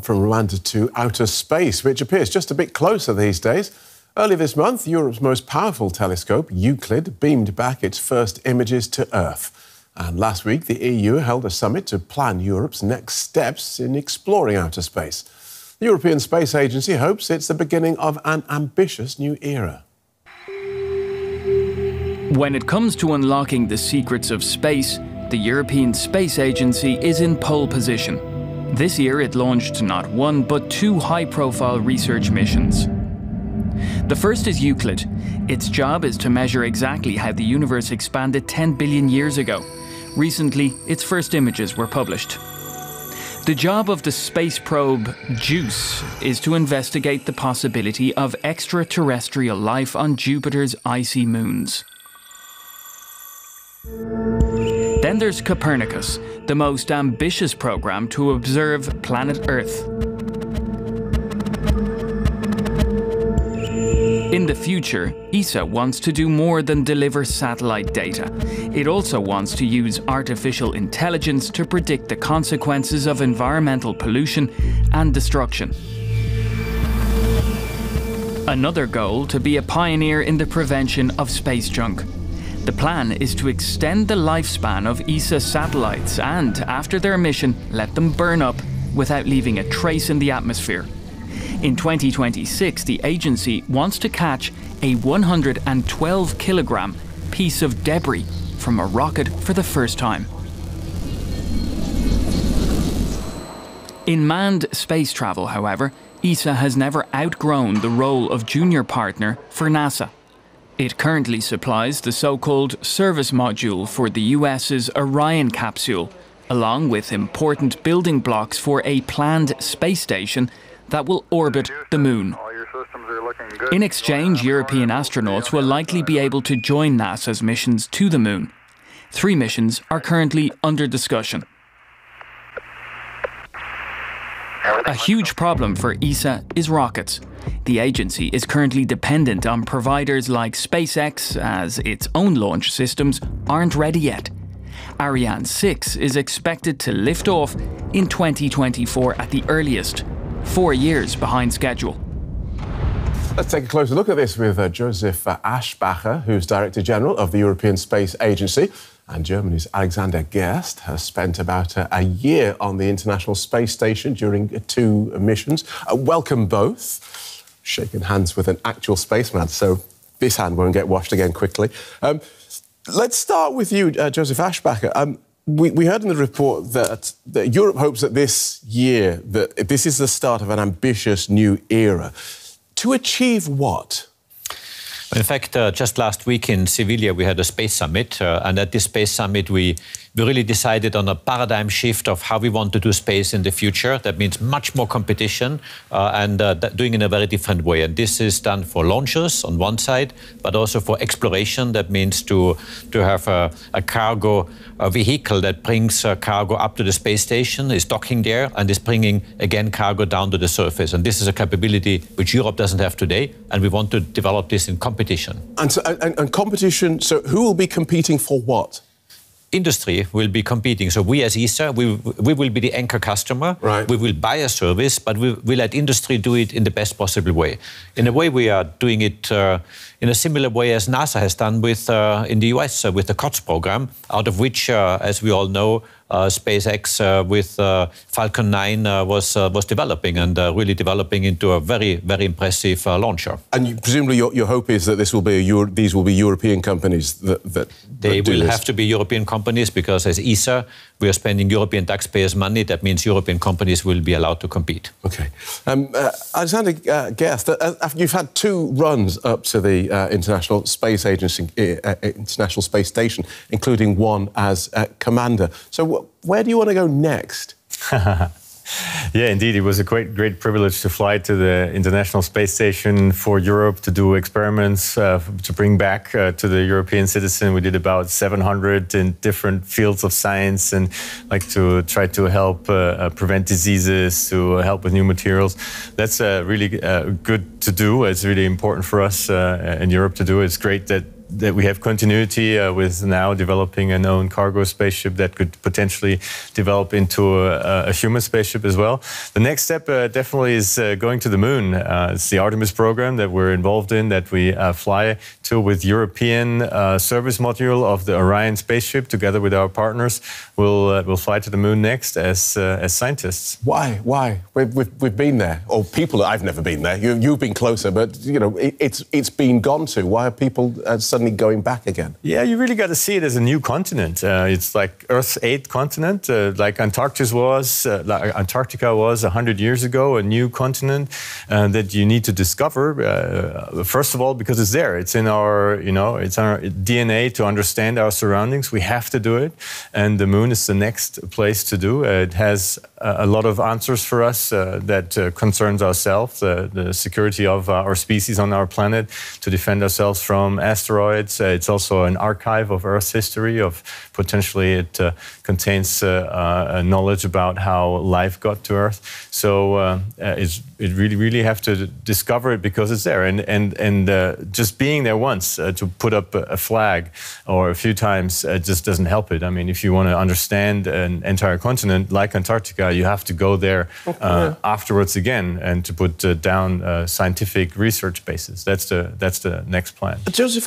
From Rwanda to outer space, which appears just a bit closer these days. Earlier this month, Europe's most powerful telescope, Euclid, beamed back its first images to Earth. And last week, the EU held a summit to plan Europe's next steps in exploring outer space. The European Space Agency hopes it's the beginning of an ambitious new era. When it comes to unlocking the secrets of space, the European Space Agency is in pole position. This year it launched not one but two high profile research missions. The first is Euclid. Its job is to measure exactly how the universe expanded 10 billion years ago. Recently, its first images were published. The job of the space probe JUICE is to investigate the possibility of extraterrestrial life on Jupiter's icy moons. Then there's Copernicus, the most ambitious program to observe planet Earth. In the future, ESA wants to do more than deliver satellite data. It also wants to use artificial intelligence to predict the consequences of environmental pollution and destruction. Another goal to be a pioneer in the prevention of space junk. The plan is to extend the lifespan of ESA satellites and, after their mission, let them burn up without leaving a trace in the atmosphere. In 2026, the agency wants to catch a 112 kilogram piece of debris from a rocket for the first time. In manned space travel, however, ESA has never outgrown the role of junior partner for NASA. It currently supplies the so called service module for the US's Orion capsule, along with important building blocks for a planned space station that will orbit the moon. In exchange, European astronauts will likely be able to join NASA's missions to the moon. Three missions are currently under discussion. A huge problem for ESA is rockets. The agency is currently dependent on providers like SpaceX, as its own launch systems aren't ready yet. Ariane 6 is expected to lift off in 2024 at the earliest, four years behind schedule. Let's take a closer look at this with uh, Joseph Aschbacher, who's Director General of the European Space Agency. And Germany's Alexander Gerst has spent about a, a year on the International Space Station during two missions. Uh, welcome both. Shaking hands with an actual spaceman, so this hand won't get washed again quickly. Um, let's start with you, uh, Joseph Aschbacher. Um, we, we, heard in the report that, that Europe hopes that this year that this is the start of an ambitious new era. To achieve what? In fact, uh, just last week in Sevilla, we had a space summit. Uh, and at this space summit, we, we really decided on a paradigm shift of how we want to do space in the future. That means much more competition uh, and uh, doing in a very different way. And this is done for launchers on one side, but also for exploration. That means to, to have a, a cargo a vehicle that brings uh, cargo up to the space station, is docking there, and is bringing again cargo down to the surface. And this is a capability which Europe doesn't have today, and we want to develop this in competition. And, so, and, and competition. So, who will be competing for what? Industry will be competing. So we as ESA, we, we will be the anchor customer. Right. We will buy a service, but we will let industry do it in the best possible way. In a way, we are doing it uh, in a similar way as NASA has done with uh, in the US uh, with the COTS program, out of which, uh, as we all know, Uh, SpaceX uh, with uh, Falcon 9 uh, was uh, was developing and really developing into a very very impressive launcher. And you, presumably, your, your hope is that this will be Euro these will be European companies that, that they that will this. have to be European companies because as ESA we are spending European taxpayers' money. That means European companies will be allowed to compete. Okay, um, Alexander uh, Gerst, you've had two runs up to the International Space Agency, International Space Station, including one as commander. So where do you want to go next? yeah, indeed, it was a great, great privilege to fly to the International Space Station for Europe to do experiments uh, to bring back uh, to the European citizen. We did about 700 in different fields of science, and like to try to help uh, uh prevent diseases, to help with new materials. That's uh, really uh, good to do. It's really important for us in Europe to do. It's great that that we have continuity uh, with now developing an own cargo spaceship that could potentially develop into a, a human spaceship as well. The next step uh, definitely is uh, going to the moon. Uh, it's the Artemis program that we're involved in, that we uh, fly to with European uh, service module of the Orion spaceship together with our partners. We'll we'll fly to the moon next as as scientists. Why? Why? We've, we've, been there, or people. I've never been there. You, you've been closer, but you know it, it's it's been gone to. Why are people suddenly going back again? Yeah, you really got to see it as a new continent. it's like Earth's eighth continent, like Antarctica was, like Antarctica was hundred years ago, a new continent uh, that you need to discover. Uh, first of all, because it's there, it's in our, you know, it's our DNA to understand our surroundings. We have to do it, and the moon is the next place to do. Uh, it has a lot of answers for us uh, that uh, concerns ourselves, the security of our species on our planet, to defend ourselves from asteroids. It's also an archive of Earth's history. Of potentially, it contains knowledge about how life got to Earth. So uh, uh, it's, it really, really have to discover it because it's there, and and and uh, just being there once uh, to put up a, flag or a few times uh, just doesn't help it. I mean, if you want to understand an entire continent like Antarctica, you have to go there uh, afterwards again and to put down scientific research bases. That's the that's the next plan. Joseph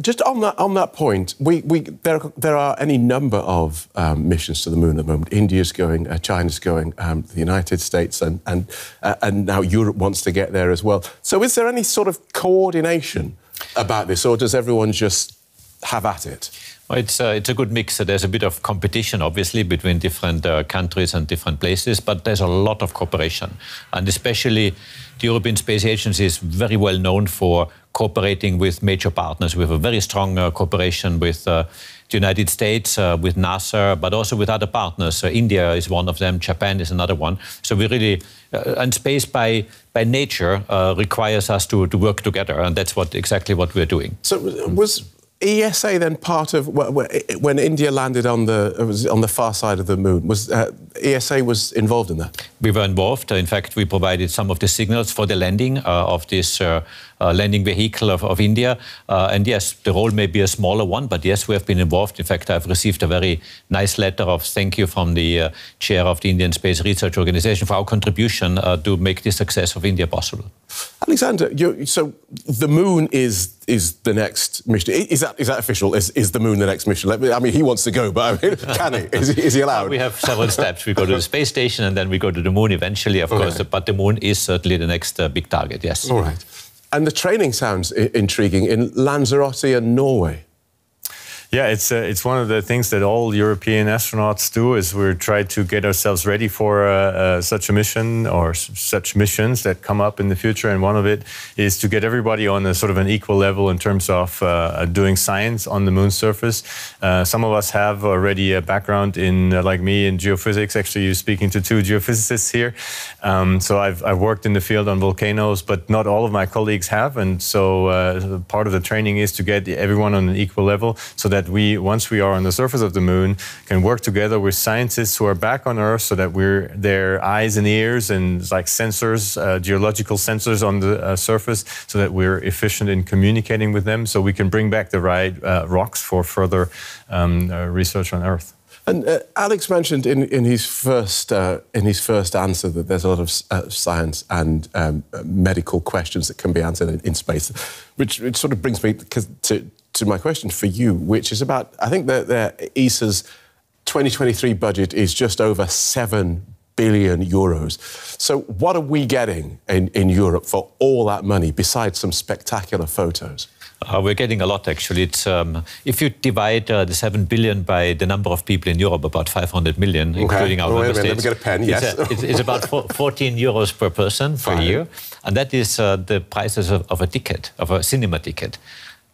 Just on that on that point, we, we there there are any number of um, missions to the moon at the moment. India's going, China's going, um, the United States, and and uh, and now Europe wants to get there as well. So, is there any sort of coordination about this, or does everyone just have at it? It's, uh, it's a good mix. There's a bit of competition, obviously, between different uh, countries and different places, but there's a lot of cooperation. And especially the European Space Agency is very well known for cooperating with major partners. We have a very strong uh, cooperation with uh, the United States, uh, with NASA, but also with other partners. India is one of them, Japan is another one. So we really, and space by, by nature requires us to, to work together, and that's what exactly what we're doing. So was ESA then part of when India landed on the on the far side of the moon? Was uh, ESA was involved in that? We were involved. In fact, we provided some of the signals for the landing uh, of this uh, uh landing vehicle of, of India. Uh, and yes, the role may be a smaller one, but yes, we have been involved. In fact, I've received a very nice letter of thank you from the uh, chair of the Indian Space Research Organization for our contribution to make the success of India possible. Alexander, so the moon is is the next mission. Is that is that official? Is is the moon the next mission? I mean, he wants to go, but I mean, can he? Is, is he allowed? We have several steps. We go to the space station, and then we go to the moon eventually, of okay. course. But the moon is certainly the next uh, big target. Yes. All right. And the training sounds intriguing in Lanzarote and Norway. Yeah, it's uh, it's one of the things that all European astronauts do is we try to get ourselves ready for uh, uh, such a mission or such missions that come up in the future. And one of it is to get everybody on a sort of an equal level in terms of uh, doing science on the moon's surface. Uh, some of us have already a background in, uh, like me, in geophysics. Actually, you're speaking to two geophysicists here. Um, so I've, I've worked in the field on volcanoes, but not all of my colleagues have. And so part of the training is to get everyone on an equal level so that that we, once we are on the surface of the moon, can work together with scientists who are back on Earth so that we're their eyes and ears and like sensors, uh, geological sensors on the uh, surface, so that we're efficient in communicating with them so we can bring back the right uh, rocks for further um, uh, research on Earth. And uh, Alex mentioned in, in his first uh, in his first answer that there's a lot of uh, science and um, medical questions that can be answered in, in space, which, which, sort of brings me to, to my question for you, which is about I think that, that ESA's 2023 budget is just over seven billion euros. So, what are we getting in, in Europe for all that money besides some spectacular photos? Uh, we're getting a lot, actually. It's, um, if you divide uh, the 7 billion by the number of people in Europe, about 500 million, okay. including our oh, member states. Let me get a pen, yes. It's, a, it's, it's about 14 euros per person per year. And that is uh, the prices of, of, a ticket, of a cinema ticket.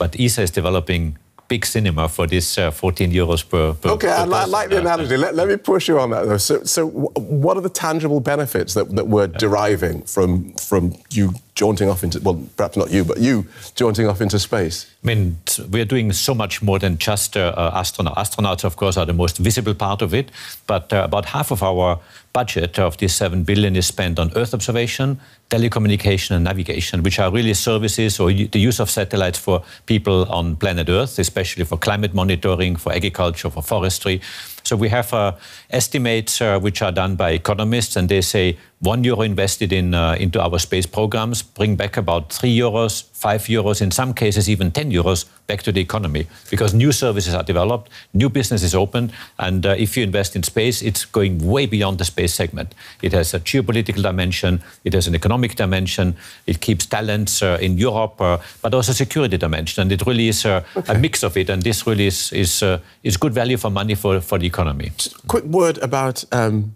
But ESA is developing big cinema for this uh, 14 euros per, per Okay, per I, like the analogy. Let, let, me push you on that, though. So, so what are the tangible benefits that, that we're deriving from, from you jaunting off into, well, perhaps not you, but you jaunting off into space? I mean, we're doing so much more than just uh, astronauts. Astronauts, of course, are the most visible part of it, but uh, about half of our budget of this 7 billion is spent on Earth observation, telecommunication and navigation, which are really services or the use of satellites for people on planet Earth, especially for climate monitoring, for agriculture, for forestry. So we have uh, estimates uh, which are done by economists, and they say one euro invested in uh, into our space programs bring back about three euros, five euros, in some cases even ten euros back to the economy because new services are developed, new business is opened, and uh, if you invest in space, it's going way beyond the space segment. It has a geopolitical dimension, it has an economic dimension, it keeps talents uh, in Europe, uh, but also security dimension, and it really is okay. a mix of it, and this really is is is good value for money for for the economy. Quick word about. Um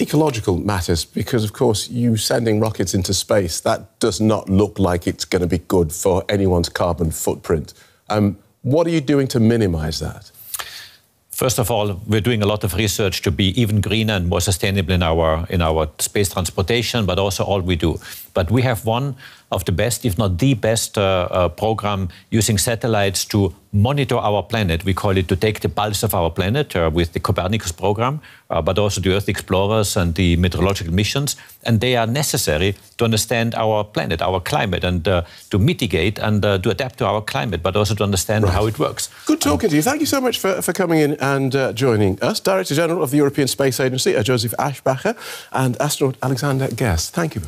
ecological matters because, of course, you sending rockets into space, that does not look like it's going to be good for anyone's carbon footprint. Um, what are you doing to minimize that? First of all, we're doing a lot of research to be even greener and more sustainable in our in our space transportation, but also all we do. But we have one of the best, if not the best, uh, uh, program using satellites to monitor our planet. We call it to take the pulse of our planet uh, with the Copernicus program, uh, but also the Earth Explorers and the meteorological missions. And they are necessary to understand our planet, our climate, and uh, to mitigate and uh, to adapt to our climate, but also to understand right. how it works. Good talking um, to you. Thank you so much for, for coming in and joining us. Director General of the European Space Agency, Joseph Aschbacher, and astronaut Alexander Gerst. Thank you.